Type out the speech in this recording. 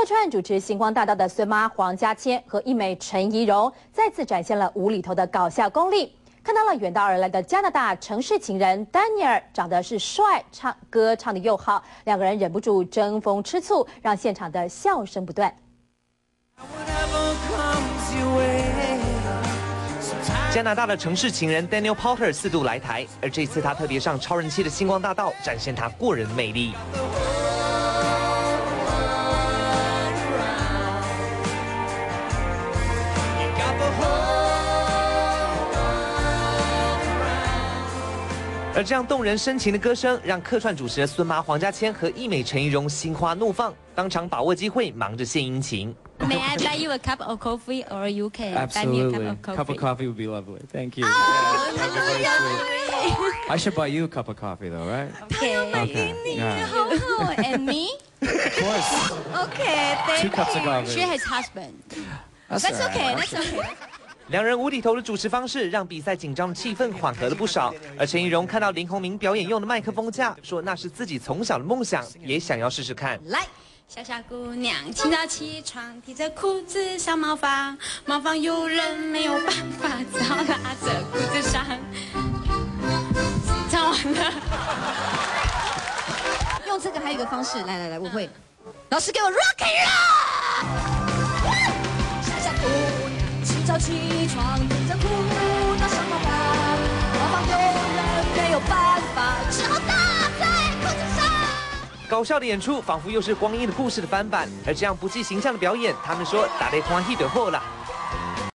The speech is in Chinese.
客串主持《星光大道》的孙妈黄家千和一美陈怡蓉再次展现了无厘头的搞笑功力。看到了远道而来的加拿大城市情人丹尼尔，长得是帅，唱歌唱的又好，两个人忍不住争风吃醋，让现场的笑声不断。加拿大的城市情人 Daniel Potter 四度来台，而这次他特别上超人气的星光大道，展现他过人魅力。而这样动人深情的歌声，让客串主持的孙妈黄家千和艺美陈怡蓉心花怒放，当场把握机会，忙着献殷勤。May I buy you a cup of coffee, or you can buy me a cup of coffee? Cup of coffee would be lovely. Thank you. Oh, yeah, I should buy you a cup of coffee, though, right? Okay. Okay. Yeah. Oh, and me? Of course. Okay, thank Two cups of you. coffee. She has husband. That's, That's right. okay. That's okay. 两人无厘头的主持方式，让比赛紧张的气氛缓和了不少。而陈怡蓉看到林鸿明表演用的麦克风架，说那是自己从小的梦想，也想要试试看。来，小小姑娘清早起床，提着裤子上茅房，茅房有人没有办法，只好拉着裤子上。唱完了。用这个还有一个方式，来来来，我会。老师给我 rock and roll。起床，提着裤到上茅房，茅房有人没有办法，只好搭在裤子上。搞笑的演出仿佛又是光阴的故事的翻版，而这样不计形象的表演，他们说打得欢喜就好了。